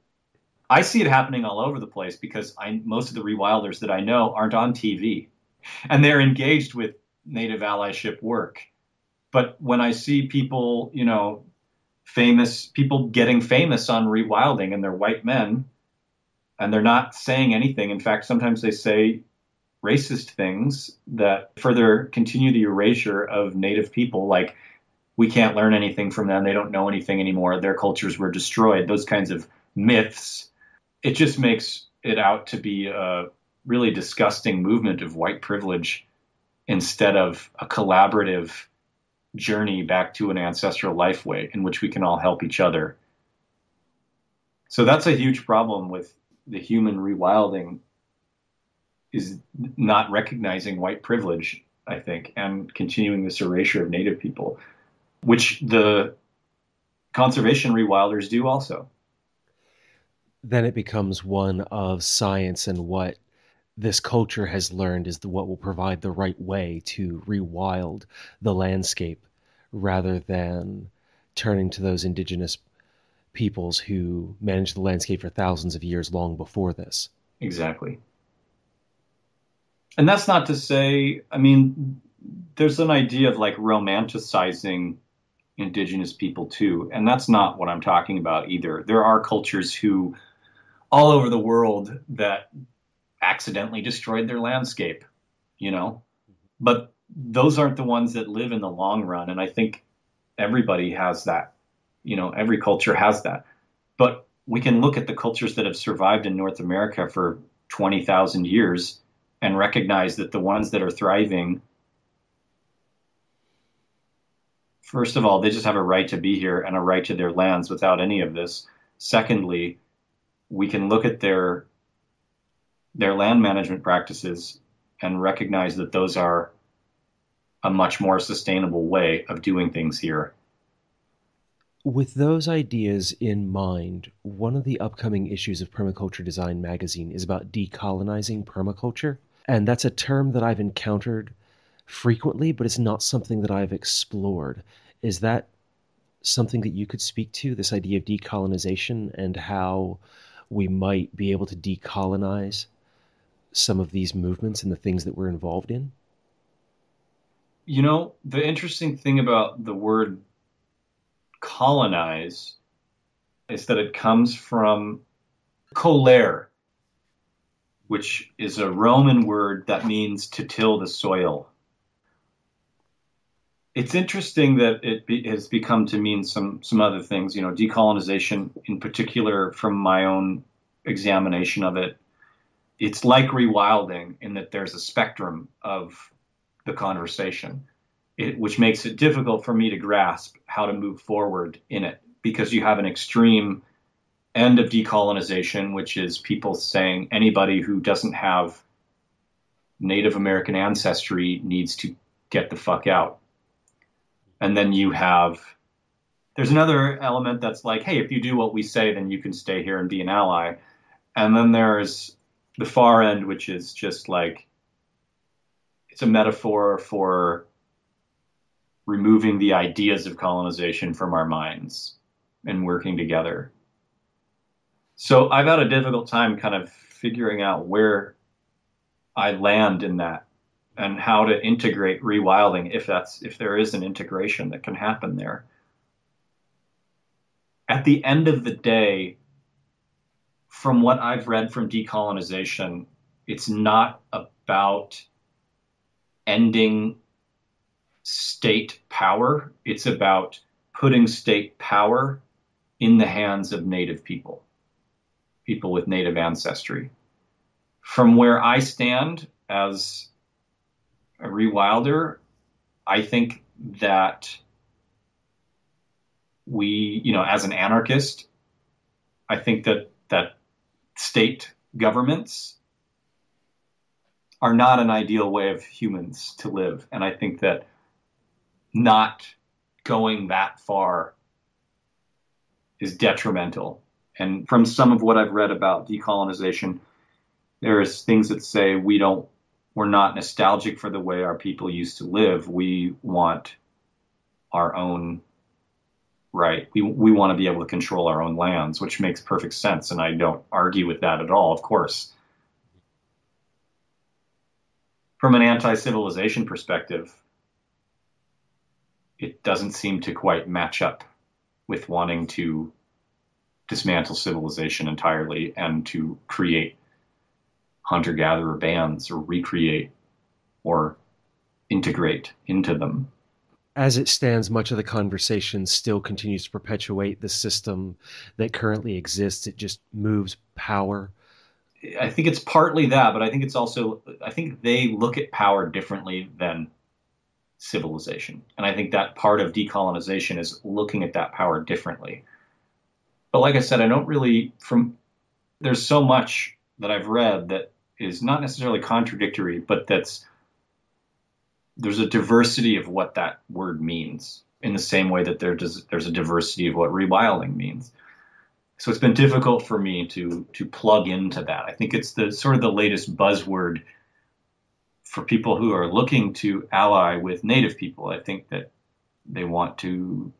i see it happening all over the place because I, most of the rewilders that i know aren't on tv and they're engaged with native allyship work but when I see people, you know, famous people getting famous on rewilding and they're white men and they're not saying anything. In fact, sometimes they say racist things that further continue the erasure of native people. Like we can't learn anything from them. They don't know anything anymore. Their cultures were destroyed. Those kinds of myths. It just makes it out to be a really disgusting movement of white privilege instead of a collaborative journey back to an ancestral life way in which we can all help each other. So that's a huge problem with the human rewilding is not recognizing white privilege, I think, and continuing this erasure of native people, which the conservation rewilders do also. Then it becomes one of science and what this culture has learned is the, what will provide the right way to rewild the landscape rather than turning to those indigenous peoples who managed the landscape for thousands of years long before this. Exactly. And that's not to say, I mean, there's an idea of like romanticizing indigenous people too. And that's not what I'm talking about either. There are cultures who, all over the world, that accidentally destroyed their landscape, you know. But those aren't the ones that live in the long run. And I think everybody has that, You know, every culture has that. But we can look at the cultures that have survived in North America for 20,000 years and recognize that the ones that are thriving first of all, they just have a right to be here and a right to their lands without any of this. Secondly, we can look at their their land management practices and recognize that those are a much more sustainable way of doing things here. With those ideas in mind, one of the upcoming issues of Permaculture Design magazine is about decolonizing permaculture. And that's a term that I've encountered frequently, but it's not something that I've explored. Is that something that you could speak to, this idea of decolonization and how we might be able to decolonize some of these movements and the things that we're involved in? You know, the interesting thing about the word colonize is that it comes from colere, which is a Roman word that means to till the soil it's interesting that it be, has become to mean some some other things. You know, decolonization, in particular, from my own examination of it, it's like rewilding in that there's a spectrum of the conversation, it, which makes it difficult for me to grasp how to move forward in it because you have an extreme end of decolonization, which is people saying anybody who doesn't have Native American ancestry needs to get the fuck out and then you have there's another element that's like, hey, if you do what we say, then you can stay here and be an ally. And then there's the far end, which is just like it's a metaphor for removing the ideas of colonization from our minds and working together. So I've had a difficult time kind of figuring out where I land in that and how to integrate rewilding if that's if there is an integration that can happen there. At the end of the day, from what I've read from decolonization, it's not about ending state power. It's about putting state power in the hands of native people, people with native ancestry. From where I stand as a rewilder, I think that we, you know, as an anarchist, I think that state governments are not an ideal way of humans to live, and I think that not going that far is detrimental. And from some of what I've read about decolonization, there's things that say we don't we're not nostalgic for the way our people used to live. We want our own right. We we want to be able to control our own lands, which makes perfect sense, and I don't argue with that at all. Of course, from an anti-civilization perspective, it doesn't seem to quite match up with wanting to dismantle civilization entirely and to create hunter gatherer bands or recreate or integrate into them. As it stands, much of the conversation still continues to perpetuate the system that currently exists. It just moves power. I think it's partly that, but I think it's also, I think they look at power differently than civilization. And I think that part of decolonization is looking at that power differently. But like I said, I don't really, from, there's so much that I've read that is not necessarily contradictory, but that's there's a diversity of what that word means in the same way that there does, there's a diversity of what rewilding means. So it's been difficult for me to to plug into that. I think it's the sort of the latest buzzword for people who are looking to ally with native people. I think that they want to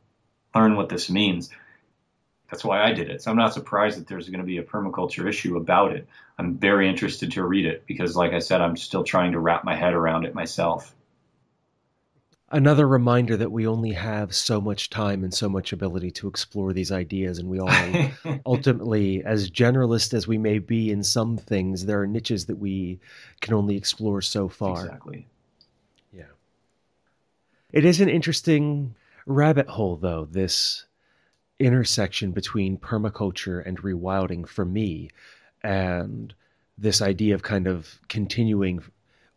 learn what this means. That's why I did it. So I'm not surprised that there's going to be a permaculture issue about it. I'm very interested to read it because, like I said, I'm still trying to wrap my head around it myself. Another reminder that we only have so much time and so much ability to explore these ideas, and we all ultimately, as generalist as we may be in some things, there are niches that we can only explore so far. Exactly. Yeah. It is an interesting rabbit hole, though, this intersection between permaculture and rewilding for me and this idea of kind of continuing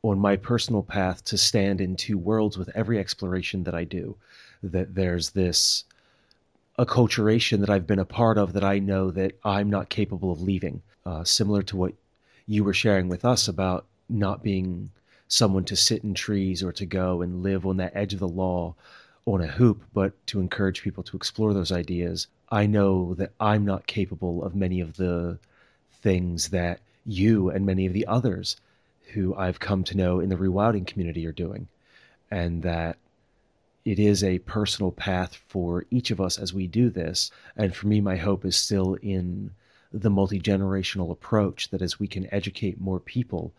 on my personal path to stand in two worlds with every exploration that I do. That there's this acculturation that I've been a part of that I know that I'm not capable of leaving. Uh, similar to what you were sharing with us about not being someone to sit in trees or to go and live on that edge of the law on a hoop, but to encourage people to explore those ideas. I know that I'm not capable of many of the things that you and many of the others who I've come to know in the rewilding community are doing, and that it is a personal path for each of us as we do this. And for me, my hope is still in the multi generational approach that as we can educate more people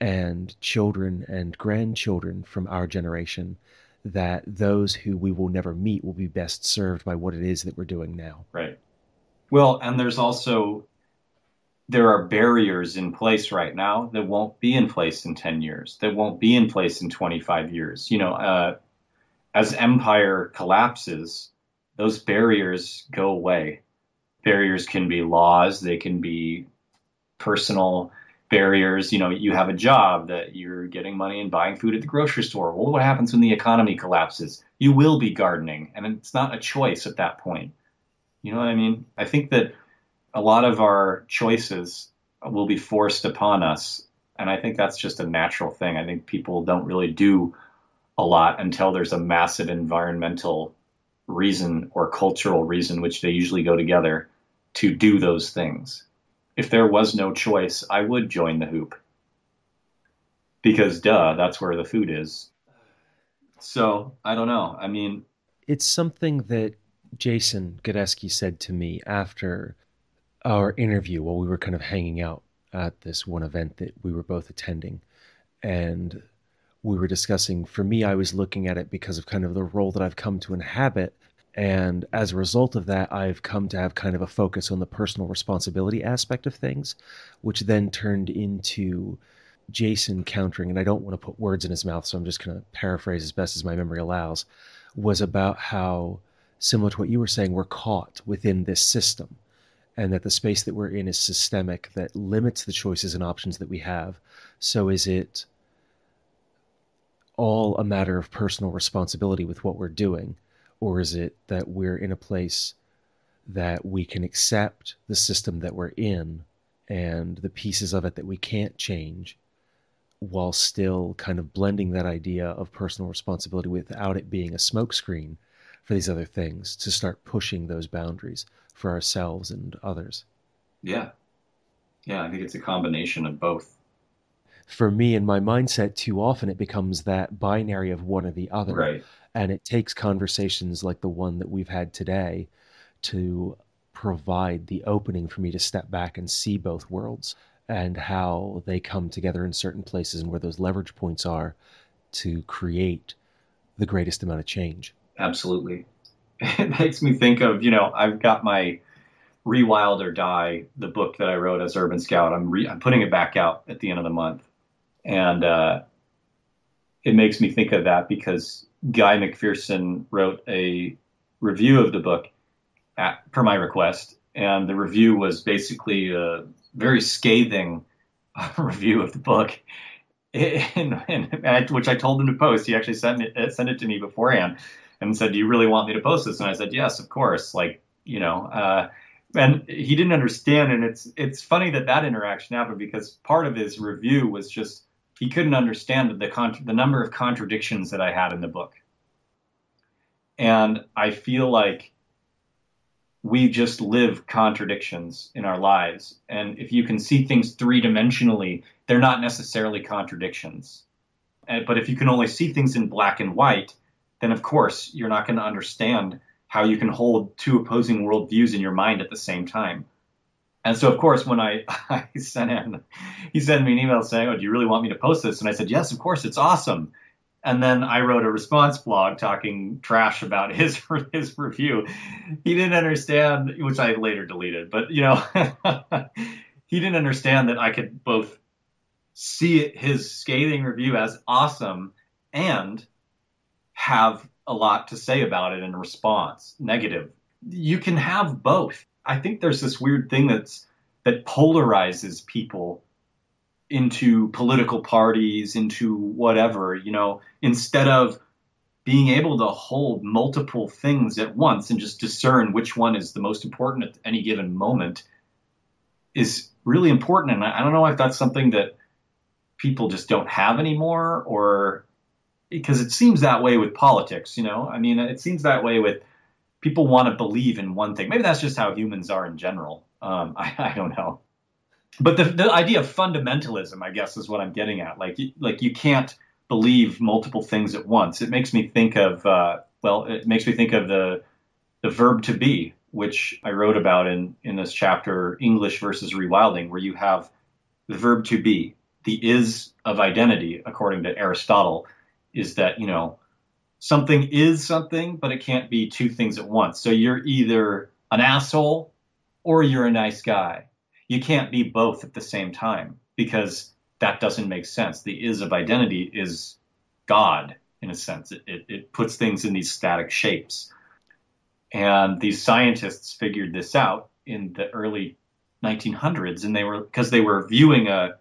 and children and grandchildren from our generation, that those who we will never meet will be best served by what it is that we're doing now. Right. Well, and there's also there are barriers in place right now that won't be in place in 10 years, that won't be in place in 25 years. You know, uh, as empire collapses, those barriers go away. Barriers can be laws, they can be personal barriers. You know, you have a job that you're getting money and buying food at the grocery store. Well, what happens when the economy collapses? You will be gardening, and it's not a choice at that point. You know what I mean? I think that a lot of our choices will be forced upon us. And I think that's just a natural thing. I think people don't really do a lot until there's a massive environmental reason or cultural reason, which they usually go together, to do those things. If there was no choice, I would join the hoop. Because, duh, that's where the food is. So, I don't know. I mean, it's something that Jason Godesky said to me after our interview while we were kind of hanging out at this one event that we were both attending. And we were discussing, for me, I was looking at it because of kind of the role that I've come to inhabit. And as a result of that, I've come to have kind of a focus on the personal responsibility aspect of things, which then turned into Jason countering, and I don't want to put words in his mouth, so I'm just going to paraphrase as best as my memory allows, was about how, similar to what you were saying, we're caught within this system and that the space that we're in is systemic that limits the choices and options that we have. So is it all a matter of personal responsibility with what we're doing? Or is it that we're in a place that we can accept the system that we're in and the pieces of it that we can't change while still kind of blending that idea of personal responsibility without it being a smokescreen for these other things to start pushing those boundaries for ourselves and others. Yeah. Yeah, I think it's a combination of both. For me, in my mindset, too often it becomes that binary of one or the other. Right. And it takes conversations like the one that we've had today to provide the opening for me to step back and see both worlds and how they come together in certain places and where those leverage points are to create the greatest amount of change. Absolutely. it makes me think of you know I've got my Rewild or Die, the book that I wrote as Urban Scout. I'm re- I'm putting it back out at the end of the month, and uh, it makes me think of that because Guy McPherson wrote a review of the book at, per my request, and the review was basically a very scathing review of the book. And, and, and, which I told him to post. He actually sent it, sent it to me beforehand and said, "Do you really want me to post this?" And I said, "Yes, of course." Like you know, uh, and he didn't understand, and it's it's funny that that interaction happened because part of his review was just he couldn't understand the con- the number of contradictions that I had in the book, and I feel like we just live contradictions in our lives. And if you can see things three dimensionally, they're not necessarily contradictions. But if you can only see things in black and white, then of course you're not going to understand how you can hold two opposing worldviews in your mind at the same time. And so, of course, when I, I sent him, he sent me an email saying, "Oh, do you really want me to post this?" And I said, "Yes, of course, it's awesome." And then I wrote a response blog talking trash about his his review. He didn't understand, which I later deleted, but you know, he didn't understand that I could both see his scathing review as awesome and have a lot to say about it in response, negative you can have both. I think there's this weird thing that's that polarizes people into political parties, into whatever, you know, instead of being able to hold multiple things at once and just discern which one is the most important at any given moment is really important. And I don't know if that's something that people just don't have anymore or because it seems that way with politics, you know? I mean, it seems that way with people want to believe in one thing. Maybe that's just how humans are in general. Um, I, I, don't know. But the, the idea of fundamentalism, I guess, is what I'm getting at. Like, like you can't believe multiple things at once. It makes me think of, uh, well, it makes me think of the the verb to be, which I wrote about in in this chapter, English versus rewilding, where you have the verb to be, the is of identity, according to Aristotle, is that you know something is something, but it can't be two things at once. So you're either an asshole or you're a nice guy. You can't be both at the same time because that doesn't make sense. The is of identity is God in a sense. It, it, it puts things in these static shapes. And these scientists figured this out in the early 1900s, and they were because they were viewing a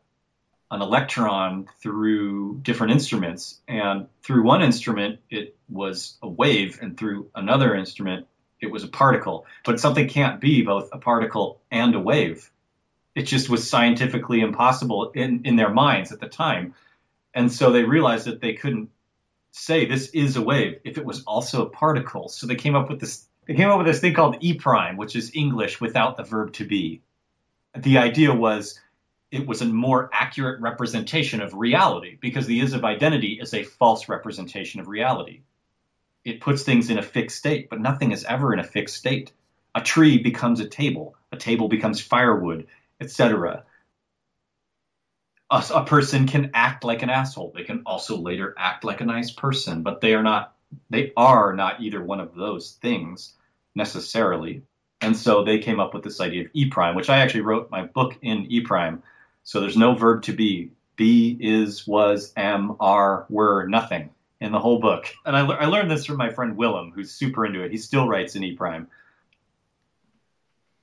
an electron through different instruments. And through one instrument, it was a wave, and through another instrument, it was a particle. But something can't be both a particle and a wave. It just was scientifically impossible in, in their minds at the time. And so they realized that they couldn't say this is a wave if it was also a particle. So they came up with this they came up with this thing called E prime, which is English without the verb to be. The idea was it was a more accurate representation of reality because the is of identity is a false representation of reality. It puts things in a fixed state, but nothing is ever in a fixed state. A tree becomes a table, a table becomes firewood, etc. A, a person can act like an asshole. They can also later act like a nice person, but they are not they are not either one of those things necessarily. And so they came up with this idea of E prime, which I actually wrote my book in E prime so there's no verb to be. Be, is, was, am, are, were, nothing in the whole book. And I, I learned this from my friend Willem, who's super into it. He still writes in E prime.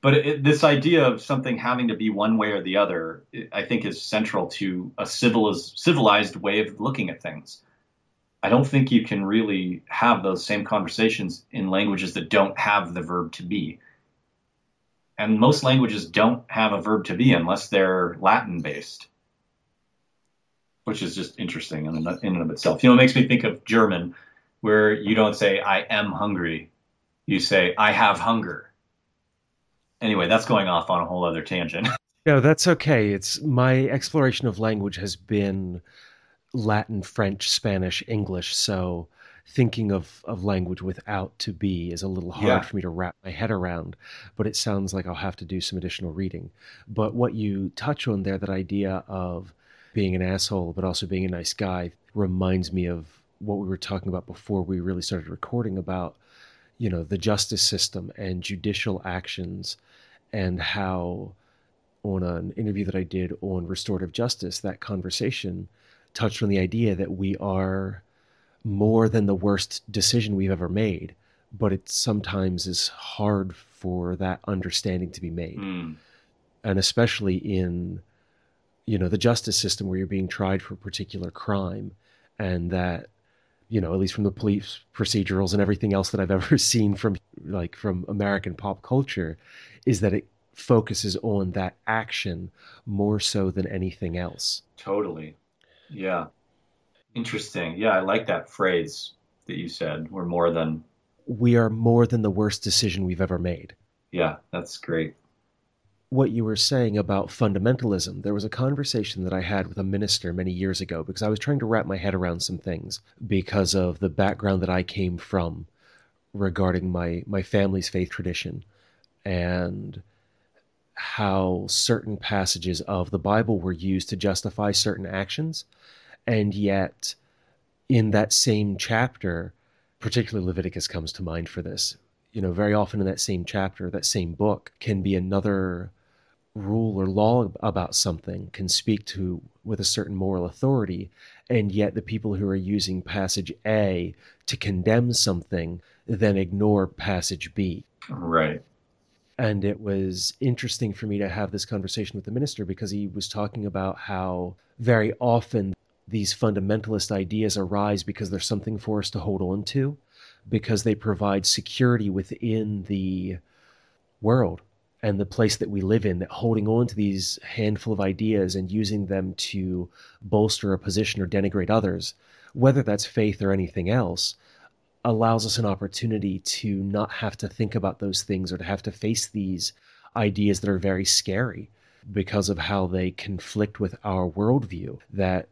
But it, this idea of something having to be one way or the other, I think, is central to a civilized, civilized way of looking at things. I don't think you can really have those same conversations in languages that don't have the verb to be and most languages don't have a verb to be unless they're Latin based, which is just interesting in, in and of itself. You know, it makes me think of German, where you don't say "I am hungry," you say "I have hunger." Anyway, that's going off on a whole other tangent. No, that's okay. It's my exploration of language has been Latin, French, Spanish, English, so thinking of, of language without to be is a little hard yeah. for me to wrap my head around, but it sounds like I'll have to do some additional reading. But what you touch on there, that idea of being an asshole, but also being a nice guy, reminds me of what we were talking about before we really started recording about, you know, the justice system and judicial actions and how on an interview that I did on restorative justice, that conversation touched on the idea that we are more than the worst decision we've ever made, but it sometimes is hard for that understanding to be made. Mm. And especially in you know the justice system where you're being tried for a particular crime and that you know at least from the police procedurals and everything else that I've ever seen from like from American pop culture is that it focuses on that action more so than anything else. Totally. Yeah. Interesting. Yeah, I like that phrase that you said. We're more than. We are more than the worst decision we've ever made. Yeah, that's great. What you were saying about fundamentalism, there was a conversation that I had with a minister many years ago because I was trying to wrap my head around some things because of the background that I came from regarding my, my family's faith tradition and how certain passages of the Bible were used to justify certain actions and yet in that same chapter particularly leviticus comes to mind for this you know very often in that same chapter that same book can be another rule or law about something can speak to with a certain moral authority, and yet the people who are using passage A to condemn something then ignore passage B. Right. And it was interesting for me to have this conversation with the minister because he was talking about how very often these fundamentalist ideas arise because there's something for us to hold on to, because they provide security within the world and the place that we live in, that holding on to these handful of ideas and using them to bolster a position or denigrate others, whether that's faith or anything else, allows us an opportunity to not have to think about those things or to have to face these ideas that are very scary because of how they conflict with our worldview. That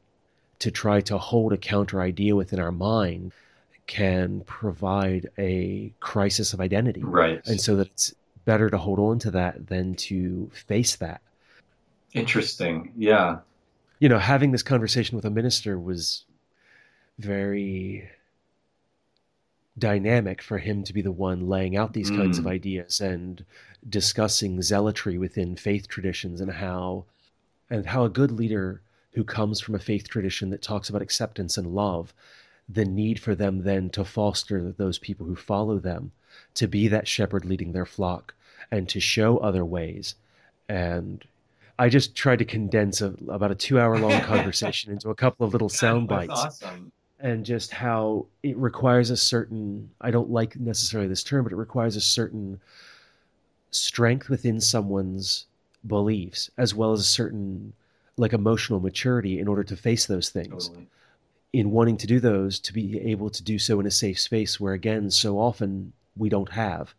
to try to hold a counter idea within our mind can provide a crisis of identity. Right. And so that it's better to hold on to that than to face that. Interesting. Yeah. You know, having this conversation with a minister was very dynamic for him to be the one laying out these mm. kinds of mm. ideas and discussing zealotry within faith traditions and how and how a good leader who comes from a faith tradition that talks about acceptance and love the need for them then to foster those people who follow them to be that shepherd leading their flock and to show other ways and I just tried to condense a, about a two hour long conversation into a couple of little sound bites. Awesome and just how it requires a certain I don't like necessarily this term, but it requires a certain strength within someone's beliefs as well as a certain like emotional maturity in order to face those things. Totally. In wanting to do those, to be able to do so in a safe space where again so often we don't have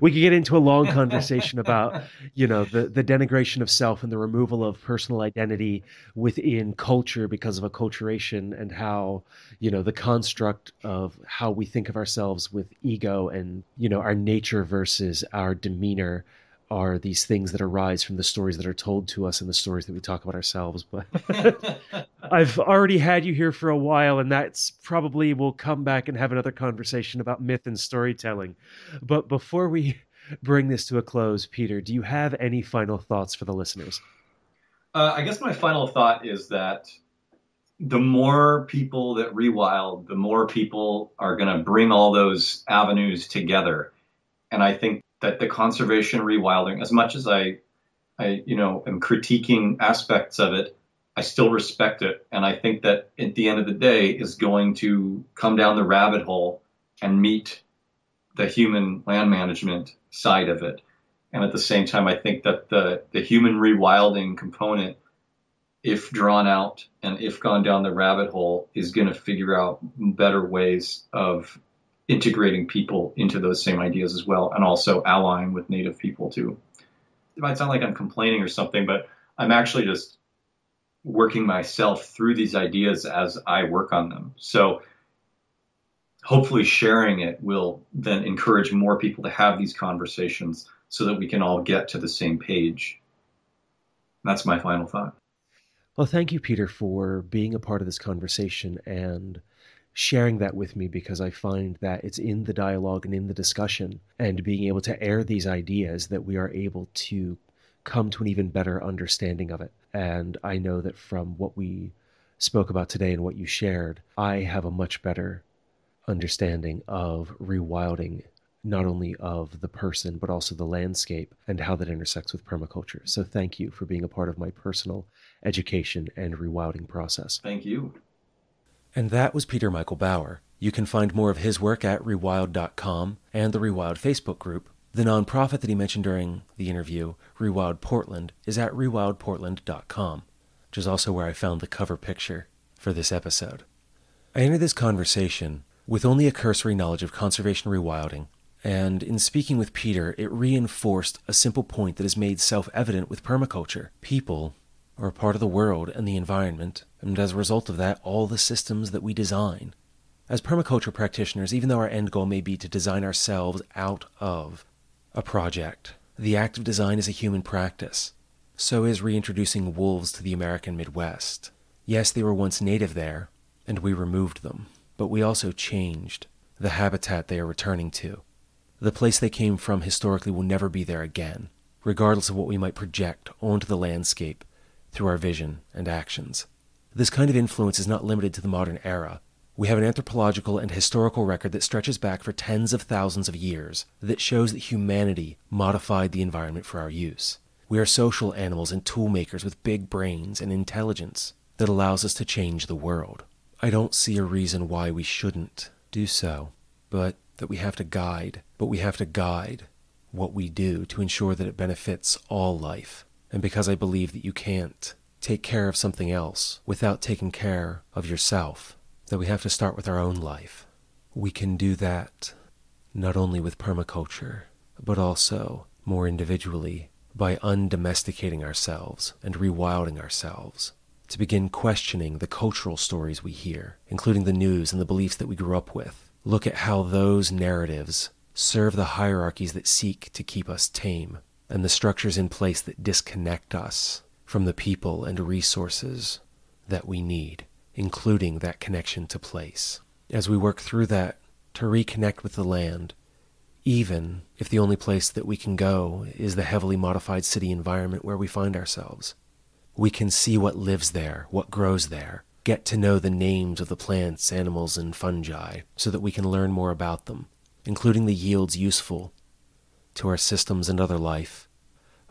we could get into a long conversation about you know the the denigration of self and the removal of personal identity within culture because of acculturation and how you know the construct of how we think of ourselves with ego and you know our nature versus our demeanor are these things that arise from the stories that are told to us and the stories that we talk about ourselves. But I've already had you here for a while, and that's probably we'll come back and have another conversation about myth and storytelling. But before we bring this to a close, Peter, do you have any final thoughts for the listeners? Uh, I guess my final thought is that the more people that rewild, the more people are going to bring all those avenues together. And I think that the conservation rewilding, as much as I, I you know, am critiquing aspects of it, I still respect it, and I think that at the end of the day is going to come down the rabbit hole and meet the human land management side of it. And at the same time, I think that the, the human rewilding component, if drawn out and if gone down the rabbit hole, is going to figure out better ways of integrating people into those same ideas as well, and also allying with Native people too. It might sound like I'm complaining or something, but I'm actually just working myself through these ideas as I work on them. So hopefully sharing it will then encourage more people to have these conversations so that we can all get to the same page. That's my final thought. Well, thank you, Peter, for being a part of this conversation and sharing that with me because I find that it's in the dialogue and in the discussion and being able to air these ideas that we are able to come to an even better understanding of it. And I know that from what we spoke about today and what you shared, I have a much better understanding of rewilding not only of the person but also the landscape and how that intersects with permaculture. So thank you for being a part of my personal education and rewilding process. Thank you. And that was Peter Michael Bauer. You can find more of his work at rewild.com and the Rewild Facebook group. The nonprofit that he mentioned during the interview, Rewild Portland, is at rewildportland.com, which is also where I found the cover picture for this episode. I entered this conversation with only a cursory knowledge of conservation rewilding, and in speaking with Peter, it reinforced a simple point that is made self evident with permaculture. People are a part of the world and the environment, and as a result of that, all the systems that we design. As permaculture practitioners, even though our end goal may be to design ourselves out of a project, the act of design is a human practice. So is reintroducing wolves to the American Midwest. Yes, they were once native there, and we removed them, but we also changed the habitat they are returning to. The place they came from historically will never be there again. regardless of what we might project onto the landscape through our vision and actions. This kind of influence is not limited to the modern era. We have an anthropological and historical record that stretches back for tens of thousands of years that shows that humanity modified the environment for our use. We are social animals and tool makers with big brains and intelligence that allows us to change the world. I don't see a reason why we shouldn't do so, but that we have to guide, but we have to guide what we do to ensure that it benefits all life. And because I believe that you can't take care of something else without taking care of yourself, that we have to start with our own life. We can do that not only with permaculture, but also more individually by undomesticating ourselves and rewilding ourselves, to begin questioning the cultural stories we hear, including the news and the beliefs that we grew up with. Look at how those narratives serve the hierarchies that seek to keep us tame and the structures in place that disconnect us from the people and resources that we need, including that connection to place. As we work through that to reconnect with the land, even if the only place that we can go is the heavily modified city environment where we find ourselves. We can see what lives there, what grows there, get to know the names of the plants, animals, and fungi so that we can learn more about them, including the yields useful to our systems and other life,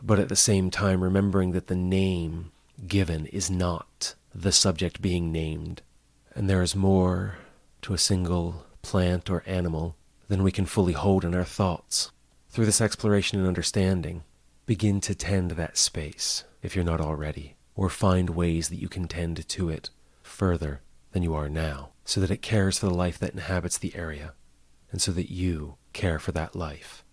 but at the same time remembering that the name given is not the subject being named, and there is more to a single plant or animal than we can fully hold in our thoughts. Through this exploration and understanding, begin to tend that space if you're not already, or find ways that you can tend to it further than you are now, so that it cares for the life that inhabits the area, and so that you care for that life.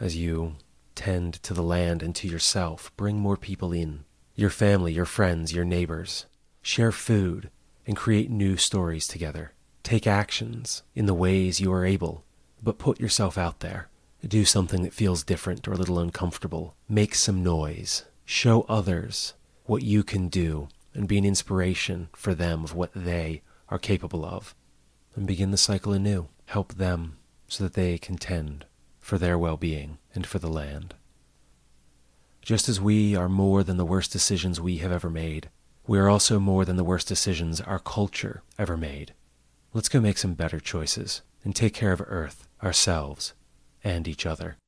As you tend to the land and to yourself, bring more people in your family, your friends, your neighbors. Share food and create new stories together. Take actions in the ways you are able but put yourself out there. Do something that feels different or a little uncomfortable. Make some noise. Show others what you can do and be an inspiration for them of what they are capable of. And begin the cycle anew. Help them so that they contend for their well being and for the land. Just as we are more than the worst decisions we have ever made, we are also more than the worst decisions our culture ever made. Let's go make some better choices and take care of Earth, ourselves, and each other.